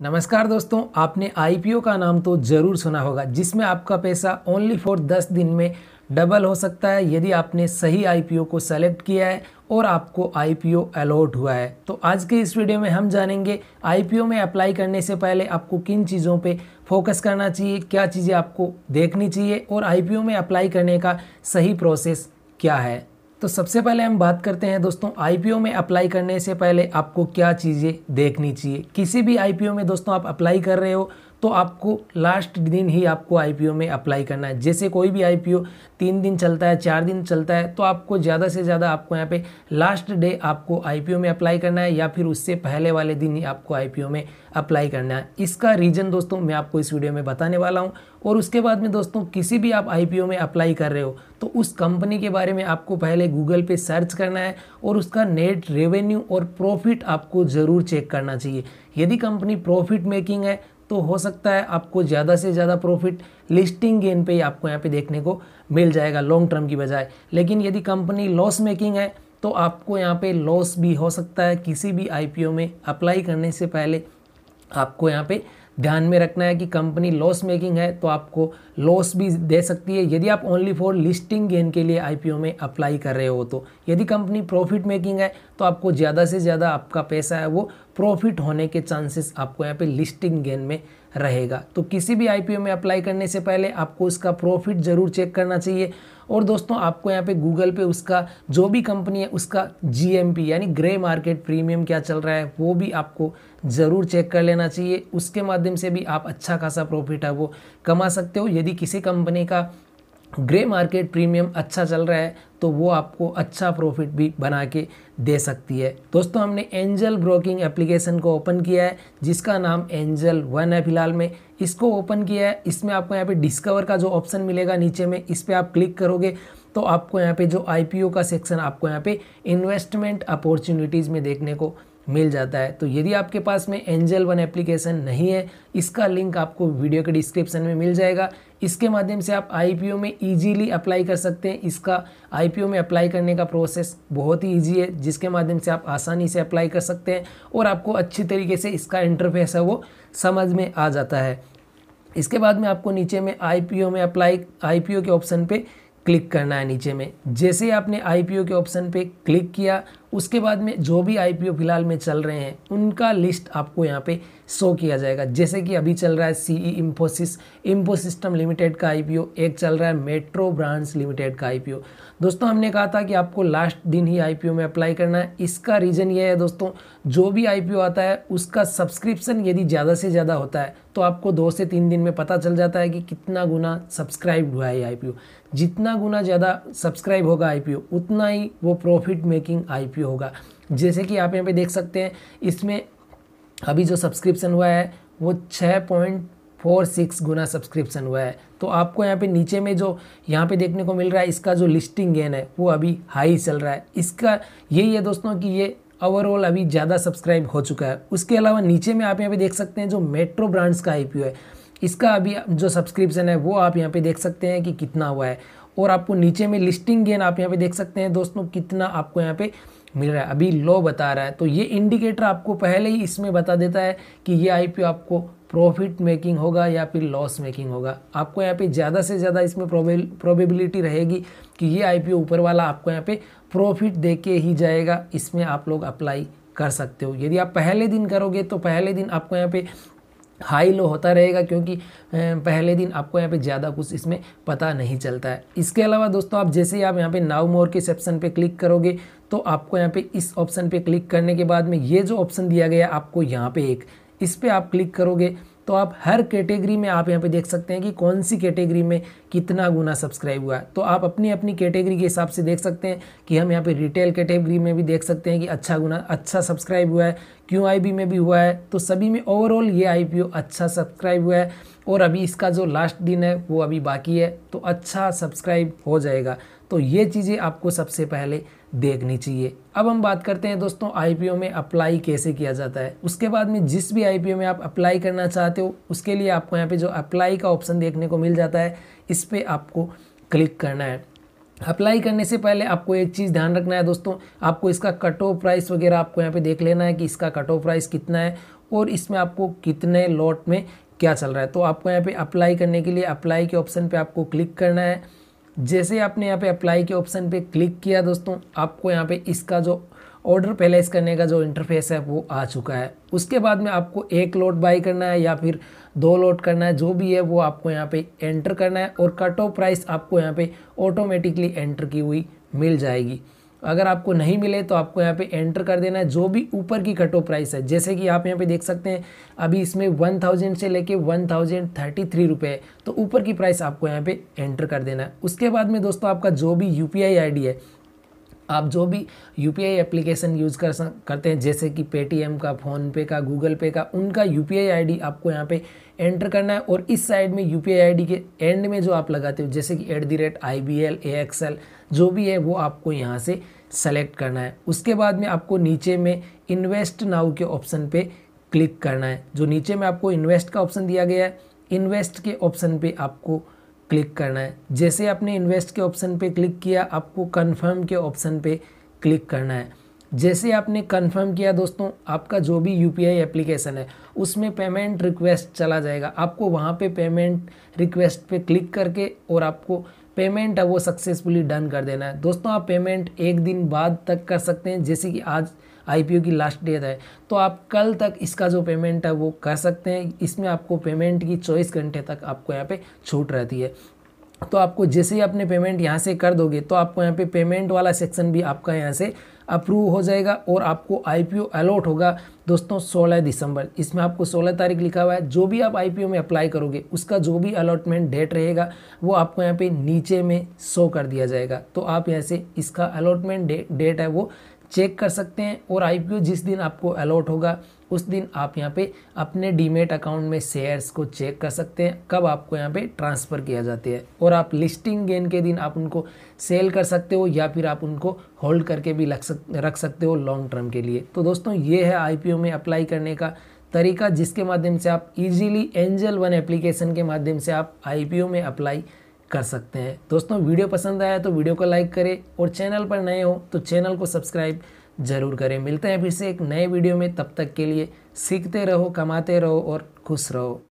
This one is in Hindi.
नमस्कार दोस्तों, आपने आईपीओ का नाम तो ज़रूर सुना होगा, जिसमें आपका पैसा ओनली फॉर 10 दिन में डबल हो सकता है यदि आपने सही आईपीओ को सेलेक्ट किया है और आपको आई आईपीओ अलॉट हुआ है। तो आज के इस वीडियो में हम जानेंगे आईपीओ में अप्लाई करने से पहले आपको किन चीज़ों पे फोकस करना चाहिए, क्या चीज़ें आपको देखनी चाहिए और आईपीओ में अप्लाई करने का सही प्रोसेस क्या है। तो सबसे पहले हम बात करते हैं दोस्तों आईपीओ में अप्लाई करने से पहले आपको क्या चीज़ें देखनी चाहिए? किसी भी आईपीओ में दोस्तों आप अप्लाई कर रहे हो तो आपको लास्ट दिन ही आपको आईपीओ में अप्लाई करना है। जैसे कोई भी आईपीओ तीन दिन चलता है, चार दिन चलता है तो आपको ज़्यादा से ज़्यादा आपको यहाँ पे लास्ट डे आपको आईपीओ में अप्लाई करना है या फिर उससे पहले वाले दिन ही आपको आईपीओ में अप्लाई करना है। इसका रीज़न दोस्तों मैं आपको इस वीडियो में बताने वाला हूँ। और उसके बाद में दोस्तों किसी भी आप आईपीओ में अप्लाई कर रहे हो तो उस कंपनी के बारे में आपको पहले गूगल पे सर्च करना है और उसका नेट रेवेन्यू और प्रॉफिट आपको ज़रूर चेक करना चाहिए। यदि कंपनी प्रॉफिट मेकिंग है तो हो सकता है आपको ज़्यादा से ज़्यादा प्रॉफिट लिस्टिंग गेन पे ही आपको यहाँ पे देखने को मिल जाएगा लॉन्ग टर्म की बजाय। लेकिन यदि कंपनी लॉस मेकिंग है तो आपको यहाँ पे लॉस भी हो सकता है किसी भी आईपीओ में अप्लाई करने से पहले। आपको यहाँ पे ध्यान में रखना है कि कंपनी लॉस मेकिंग है तो आपको लॉस भी दे सकती है। यदि आप ओनली फॉर लिस्टिंग गेन के लिए आईपीओ में अप्लाई कर रहे हो तो यदि कंपनी प्रॉफिट मेकिंग है तो आपको ज़्यादा से ज़्यादा आपका पैसा है वो प्रॉफिट होने के चांसेस आपको यहाँ पे लिस्टिंग गेन में रहेगा। तो किसी भी आईपीओ में अप्लाई करने से पहले आपको उसका प्रॉफिट ज़रूर चेक करना चाहिए। और दोस्तों, आपको यहाँ पे गूगल पे उसका जो भी कंपनी है, उसका जीएमपी यानी ग्रे मार्केट प्रीमियम क्या चल रहा है, वो भी आपको ज़रूर चेक कर लेना चाहिए। उसके माध्यम से भी आप अच्छा खासा प्रॉफिट है, वो कमा सकते हो। यदि किसी कंपनी का ग्रे मार्केट प्रीमियम अच्छा चल रहा है तो वो आपको अच्छा प्रॉफिट भी बना के दे सकती है। दोस्तों, हमने एंजल ब्रोकिंग एप्लीकेशन को ओपन किया है, जिसका नाम एंजल वन है फ़िलहाल में। इसको ओपन किया है, इसमें आपको यहाँ पे डिस्कवर का जो ऑप्शन मिलेगा नीचे में, इस पर आप क्लिक करोगे तो आपको यहाँ पे जो आईपीओ का सेक्शन आपको यहाँ पे इन्वेस्टमेंट अपॉर्चुनिटीज़ में देखने को मिल जाता है। तो यदि आपके पास में एंजल वन एप्लीकेशन नहीं है, इसका लिंक आपको वीडियो के डिस्क्रिप्शन में मिल जाएगा। इसके माध्यम से आप आईपीओ में इजीली अप्लाई कर सकते हैं। इसका आईपीओ में अप्लाई करने का प्रोसेस बहुत ही ईजी है, जिसके माध्यम से आप आसानी से अप्लाई कर सकते हैं और आपको अच्छी तरीके से इसका इंटरफेस है वो समझ में आ जाता है। इसके बाद में आपको नीचे में आईपीओ में अप्लाई आईपीओ के ऑप्शन पे क्लिक करना है नीचे में। जैसे ही आपने आईपीओ के ऑप्शन पे क्लिक किया उसके बाद में जो भी आईपीओ फ़िलहाल में चल रहे हैं, उनका लिस्ट आपको यहाँ पे शो किया जाएगा। जैसे कि अभी चल रहा है C E Infosys info system limited का आईपीओ एक चल रहा है मेट्रो ब्रांड्स लिमिटेड का आईपीओ दोस्तों, हमने कहा था कि आपको लास्ट दिन ही आईपीओ में अप्लाई करना है। इसका रीज़न ये है दोस्तों, जो भी आईपीओ आता है, उसका सब्सक्रिप्शन यदि ज़्यादा से ज़्यादा होता है तो आपको दो से तीन दिन में पता चल जाता है कि कितना गुना सब्सक्राइब हुआ है आई जितना गुना ज़्यादा सब्सक्राइब होगा आईपीओ उतना ही वो प्रॉफिट मेकिंग आईपीओ होगा। जैसे कि आप यहाँ पे देख सकते हैं, इसमें अभी जो सब्सक्रिप्शन हुआ है, वो छः पॉइंट फोर सिक्स गुना सब्सक्रिप्शन हुआ है। तो आपको यहाँ पे नीचे में जो यहाँ पे देखने को मिल रहा है, इसका जो लिस्टिंग गेन है, वो अभी हाई चल रहा है। इसका यही है दोस्तों कि ये ओवरऑल अभी ज़्यादा सब्सक्राइब हो चुका है। उसके अलावा नीचे में आप यहाँ पे देख सकते हैं जो मेट्रो ब्रांड्स का आईपीओ है, इसका अभी जो सब्सक्रिप्शन है, वो आप यहाँ पे देख सकते हैं कि कितना हुआ है। और आपको नीचे में लिस्टिंग गेन आप यहाँ पे देख सकते हैं दोस्तों, कितना आपको यहाँ पे मिल रहा है। अभी लो बता रहा है। तो ये इंडिकेटर आपको पहले ही इसमें बता देता है कि ये आईपीओ आपको प्रॉफिट मेकिंग होगा या फिर लॉस मेकिंग होगा। आपको यहाँ पे ज़्यादा से ज़्यादा इसमें प्रोबेबिलिटी रहेगी कि ये आईपीओ ऊपर वाला आपको यहाँ पे प्रॉफिट दे के ही जाएगा। इसमें आप लोग अप्लाई कर सकते हो। यदि आप पहले दिन करोगे तो पहले दिन आपको यहाँ पे हाई लो होता रहेगा क्योंकि पहले दिन आपको यहाँ पे ज़्यादा कुछ इसमें पता नहीं चलता है। इसके अलावा दोस्तों, आप जैसे ही आप यहाँ पे नाउ मोर के सेप्शन पे क्लिक करोगे तो आपको यहाँ पे इस ऑप्शन पे क्लिक करने के बाद में ये जो ऑप्शन दिया गया आपको यहाँ पे एक, इस पर आप क्लिक करोगे तो आप हर कैटेगरी में आप यहाँ पे देख सकते हैं कि कौन सी कैटेगरी में कितना गुना सब्सक्राइब हुआ है। तो आप अपनी अपनी कैटेगरी के हिसाब से देख सकते हैं कि हम यहाँ पे रिटेल कैटेगरी में भी देख सकते हैं कि अच्छा गुना अच्छा सब्सक्राइब हुआ है क्यू आई में भी हुआ है। तो सभी में ओवरऑल ये आईपीओ अच्छा सब्सक्राइब हुआ है और अभी इसका जो लास्ट दिन है, वो अभी बाकी है। तो अच्छा सब्सक्राइब हो जाएगा। तो ये चीज़ें आपको सबसे पहले देखनी चाहिए। अब हम बात करते हैं दोस्तों आईपीओ में अप्लाई कैसे किया जाता है? उसके बाद में जिस भी आईपीओ में आप अप्लाई करना चाहते हो, उसके लिए आपको यहाँ पे जो अप्लाई का ऑप्शन देखने को मिल जाता है, इस पर आपको क्लिक करना है। अप्लाई करने से पहले आपको एक चीज़ ध्यान रखना है दोस्तों, आपको इसका कट ऑफ़ प्राइस वगैरह आपको यहाँ पे देख लेना है कि इसका कट ऑफ़ प्राइस कितना है और इसमें आपको कितने लॉट में क्या चल रहा है। तो आपको यहाँ पे अप्लाई करने के लिए अप्लाई के ऑप्शन पे आपको क्लिक करना है। जैसे आपने यहाँ पे अप्लाई के ऑप्शन पे क्लिक किया दोस्तों, आपको यहाँ पे इसका जो ऑर्डर प्लेस करने का जो इंटरफेस है वो आ चुका है। उसके बाद में आपको एक लोट बाई करना है या फिर दो लोट करना है, जो भी है वो आपको यहाँ पे एंटर करना है और कट ऑफ़ प्राइस आपको यहाँ पे ऑटोमेटिकली एंटर की हुई मिल जाएगी। अगर आपको नहीं मिले तो आपको यहाँ पे एंटर कर देना है, जो भी ऊपर की कट ऑफ़ प्राइस है। जैसे कि आप यहाँ पे देख सकते हैं, अभी इसमें वन थाउज़ेंड से लेके वन थाउज़ेंड थर्टी थ्री रुपये तो ऊपर की प्राइस आपको यहाँ पे एंटर कर देना है। उसके बाद में दोस्तों, आपका जो भी यू पी है आप जो भी यूपीआई एप्लीकेशन यूज़ कर करते हैं, जैसे कि पेटीएम का फ़ोनपे का गूगल पे का, उनका यू पी आपको यहाँ पे एंटर करना है और इस साइड में यू पी के एंड में जो आप लगाते हो, जैसे कि at the rate I B L A X L जो भी है वो आपको यहाँ से सेलेक्ट करना है। उसके बाद में आपको नीचे में इन्वेस्ट नाउ के ऑप्शन पे क्लिक करना है। जो नीचे में आपको इन्वेस्ट का ऑप्शन दिया गया है इन्वेस्ट के ऑप्शन पे आपको क्लिक करना है। जैसे आपने इन्वेस्ट के ऑप्शन पे क्लिक किया, आपको कन्फर्म के ऑप्शन पे क्लिक करना है। जैसे आपने कन्फर्म किया दोस्तों, आपका जो भी यूपीआई एप्लीकेशन है, उसमें पेमेंट रिक्वेस्ट चला जाएगा। आपको वहाँ पे पेमेंट रिक्वेस्ट पे क्लिक करके और आपको पेमेंट है वो सक्सेसफुली डन कर देना है। दोस्तों, आप पेमेंट एक दिन बाद तक कर सकते हैं। जैसे कि आज आईपीओ की लास्ट डेट है तो आप कल तक इसका जो पेमेंट है वो कर सकते हैं। इसमें आपको पेमेंट की चौबीस घंटे तक आपको यहाँ पे छूट रहती है। तो आपको जैसे ही अपने पेमेंट यहाँ से कर दोगे तो आपको यहाँ पे पेमेंट वाला सेक्शन भी आपका यहाँ से अप्रूव हो जाएगा और आपको आईपीओ अलॉट होगा दोस्तों 16 दिसंबर। इसमें आपको 16 तारीख लिखा हुआ है, जो भी आप आईपीओ में अप्लाई करोगे, उसका जो भी अलॉटमेंट डेट रहेगा, वो आपको यहाँ पे नीचे में शो कर दिया जाएगा। तो आप यहाँ से इसका अलॉटमेंट डेट है वो चेक कर सकते हैं और आईपीओ जिस दिन आपको अलॉट होगा, उस दिन आप यहाँ पे अपने डीमेट अकाउंट में शेयर्स को चेक कर सकते हैं, कब आपको यहाँ पे ट्रांसफ़र किया जाते हैं। और आप लिस्टिंग गेन के दिन आप उनको सेल कर सकते हो या फिर आप उनको होल्ड करके भी लग सक, रख सकते हो लॉन्ग टर्म के लिए। तो दोस्तों, ये है आईपीओ में अप्लाई करने का तरीका, जिसके माध्यम से आप इजीली एंजल वन एप्लीकेशन के माध्यम से आप आईपीओ में अप्लाई कर सकते हैं। दोस्तों, वीडियो पसंद आया तो वीडियो को लाइक करें और चैनल पर नए हो तो चैनल को सब्सक्राइब ज़रूर करें। मिलते हैं फिर से एक नए वीडियो में। तब तक के लिए सीखते रहो, कमाते रहो और खुश रहो।